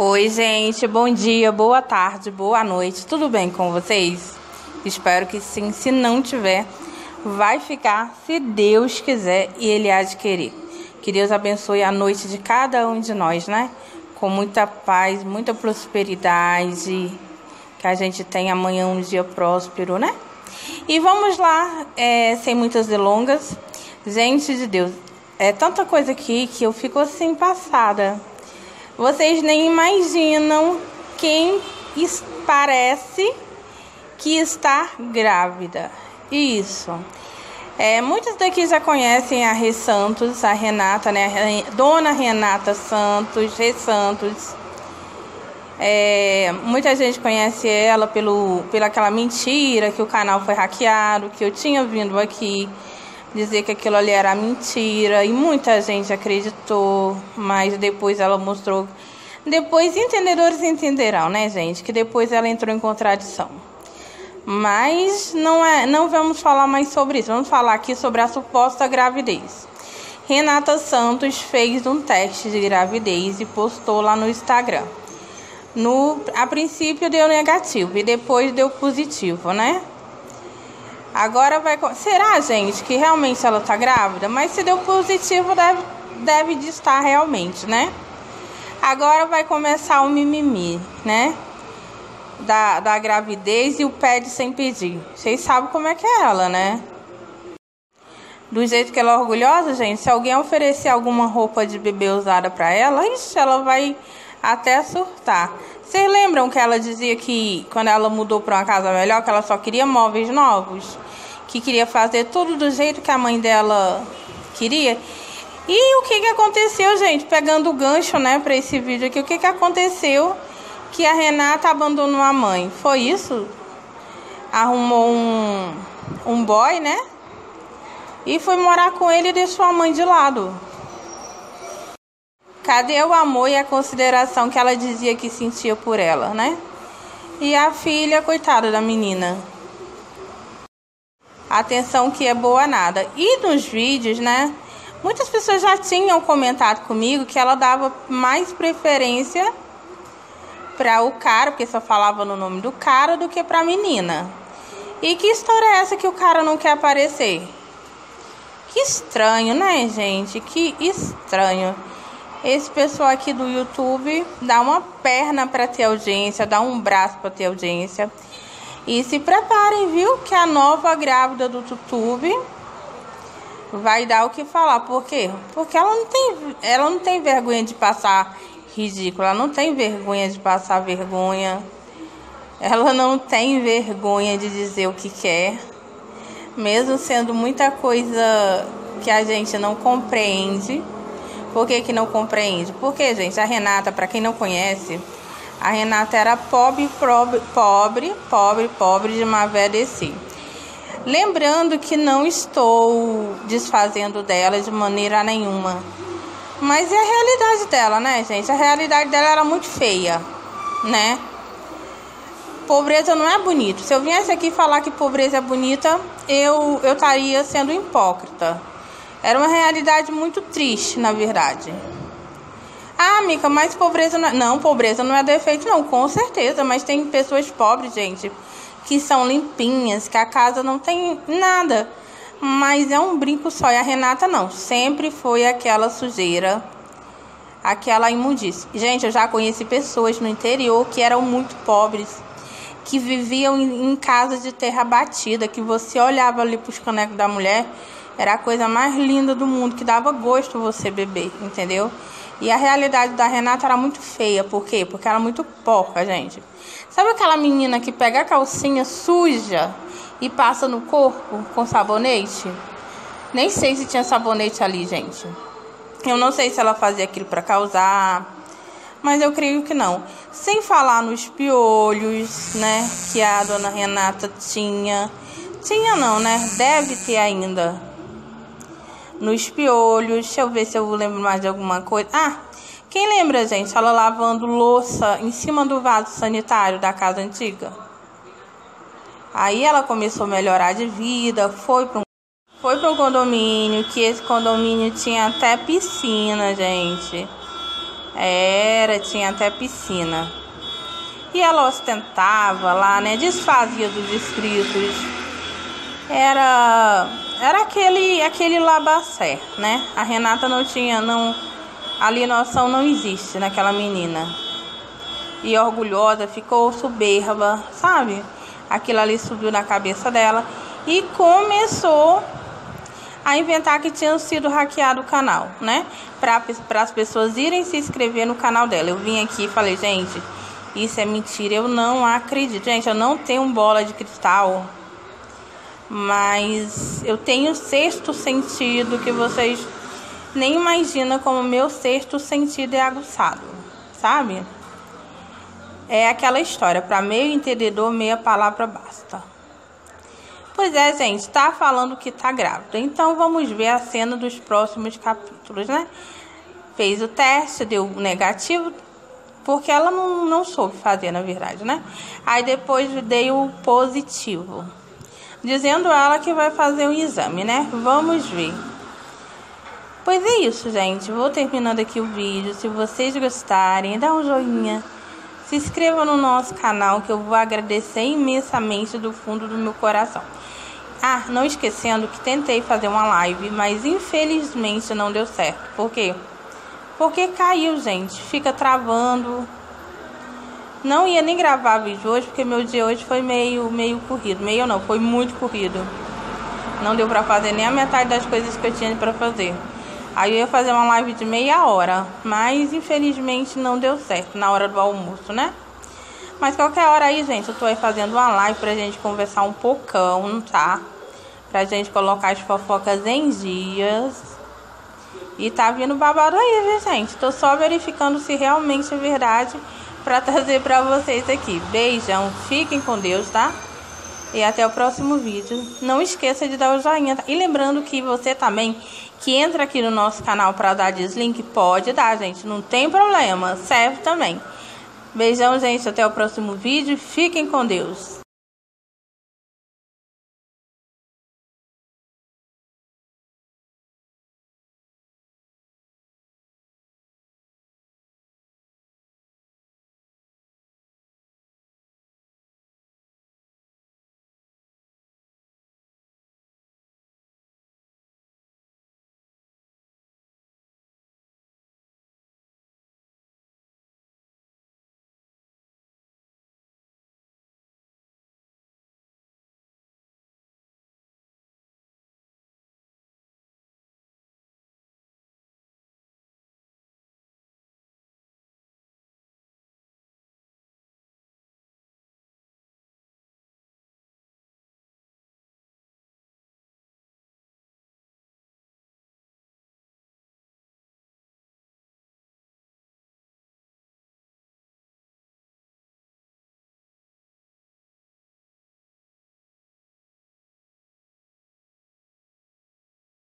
Oi, gente, bom dia, boa tarde, boa noite, tudo bem com vocês? Espero que sim. Se não tiver, vai ficar se Deus quiser e Ele querer. Que Deus abençoe a noite de cada um de nós, né? Com muita paz, muita prosperidade. Que a gente tenha amanhã um dia próspero, né? E vamos lá, é, sem muitas delongas. Gente de Deus, é tanta coisa aqui que eu fico assim passada. Vocês nem imaginam quem parece que está grávida. Isso. É, muitos daqui já conhecem a Rê Santos, a Renata, né? A Dona Renata Santos, Rê Santos. É, muita gente conhece ela pelo, pela aquela mentira que o canal foi hackeado, que eu tinha vindo aqui dizer que aquilo ali era mentira e muita gente acreditou, mas depois ela mostrou. Depois entendedores entenderão, né, gente? Que depois ela entrou em contradição. Mas não é, não vamos falar mais sobre isso. Vamos falar aqui sobre a suposta gravidez. Renata Santos fez um teste de gravidez e postou lá no Instagram. No, a princípio deu negativo e depois deu positivo, né? Agora vai. Será, gente, que realmente ela tá grávida? Mas se deu positivo, deve, deve de estar realmente, né? Agora vai começar o mimimi, né? Da, da gravidez e o pede sem pedir. Vocês sabem como é que é ela, né? Do jeito que ela é orgulhosa, gente, se alguém oferecer alguma roupa de bebê usada para ela, ixi, ela vai até surtar. Vocês lembram que ela dizia que quando ela mudou para uma casa melhor, que ela só queria móveis novos? Que queria fazer tudo do jeito que a mãe dela queria? E o que que aconteceu, gente? Pegando o gancho, né, para esse vídeo aqui, o que que aconteceu que a Renata abandonou a mãe? Foi isso? Arrumou um, um boy, né? E foi morar com ele e deixou a mãe de lado. Cadê o amor e a consideração que ela dizia que sentia por ela, né? E a filha, coitada da menina. Atenção que é boa nada. E nos vídeos, né? Muitas pessoas já tinham comentado comigo que ela dava mais preferência para o cara, porque só falava no nome do cara, do que para a menina. E que história é essa que o cara não quer aparecer? Que estranho, né, gente? Que estranho. Esse pessoal aqui do YouTube dá uma perna para ter audiência, dá um braço para ter audiência. E se preparem, viu? Que a nova grávida do YouTube vai dar o que falar. Por quê? Porque ela não tem, ela não tem vergonha de passar ridículo, ela não tem vergonha de passar vergonha. Ela não tem vergonha de dizer o que quer. Mesmo sendo muita coisa que a gente não compreende. Por que, que não compreende? Porque, gente, a Renata, para quem não conhece, a Renata era pobre, pobre, pobre, pobre, pobre de Mavé DC. Lembrando que não estou desfazendo dela de maneira nenhuma. Mas é a realidade dela, né, gente? A realidade dela era muito feia, né? Pobreza não é bonito. Se eu viesse aqui falar que pobreza é bonita, eu eu estaria sendo hipócrita. Era uma realidade muito triste, na verdade. Ah, Mica, mas pobreza não é... Não, pobreza não é defeito, não, com certeza. Mas tem pessoas pobres, gente, que são limpinhas, que a casa não tem nada. Mas é um brinco só. E a Renata não. Sempre foi aquela sujeira, aquela imundícia. Gente, eu já conheci pessoas no interior que eram muito pobres, que viviam em casas de terra batida, que você olhava ali para os canecos da mulher era a coisa mais linda do mundo, que dava gosto você beber, entendeu? E a realidade da Renata era muito feia. Por quê? Porque era muito porca, gente. Sabe aquela menina que pega a calcinha suja e passa no corpo com sabonete? Nem sei se tinha sabonete ali, gente. Eu não sei se ela fazia aquilo para causar, mas eu creio que não. Sem falar nos piolhos, né, que a dona Renata tinha. Tinha não, né? Deve ter ainda nos piolhos. Deixa eu ver se eu lembro mais de alguma coisa. Ah, quem lembra, gente? Ela lavando louça em cima do vaso sanitário da casa antiga. Aí ela começou a melhorar de vida, foi para um foi um condomínio, que esse condomínio tinha até piscina, gente. Era, tinha até piscina. E ela ostentava lá, né? Desfazia dos inscritos. Era era aquele aquele labacé, né? A Renata não tinha não alienação não existe naquela menina. E orgulhosa, ficou soberba, sabe? Aquilo ali subiu na cabeça dela e começou a inventar que tinha sido hackeado o canal, né? Para as pessoas irem se inscrever no canal dela. Eu vim aqui e falei, gente, isso é mentira, eu não acredito. Gente, eu não tenho bola de cristal, mas eu tenho sexto sentido que vocês nem imaginam como meu sexto sentido é aguçado, sabe? É aquela história, para meio entendedor, meia palavra basta. Pois é, gente, tá falando que tá grávida. Então vamos ver a cena dos próximos capítulos, né? Fez o teste, deu negativo, porque ela não, não soube fazer, na verdade, né? Aí depois deu positivo, dizendo ela que vai fazer um exame, né? Vamos ver. Pois é isso, gente. Vou terminando aqui o vídeo. Se vocês gostarem, dá um joinha. Se inscreva no nosso canal que eu vou agradecer imensamente do fundo do meu coração. Ah, não esquecendo que tentei fazer uma live, mas infelizmente não deu certo. Por quê? Porque caiu, gente. Fica travando. Não ia nem gravar vídeo hoje, porque meu dia hoje foi meio, meio corrido. Meio não, foi muito corrido. Não deu pra fazer nem a metade das coisas que eu tinha pra fazer. Aí eu ia fazer uma live de meia hora, mas infelizmente não deu certo na hora do almoço, né? Mas qualquer hora aí, gente, eu tô aí fazendo uma live pra gente conversar um poucão, tá? Pra gente colocar as fofocas em dias. E tá vindo babado aí, viu, gente? Tô só verificando se realmente é verdade pra trazer pra vocês aqui. Beijão, fiquem com Deus, tá? E até o próximo vídeo. Não esqueça de dar o joinha. Tá? E lembrando que você também, que entra aqui no nosso canal pra dar deslink, pode dar, gente. Não tem problema. Serve também. Beijão, gente. Até o próximo vídeo. Fiquem com Deus.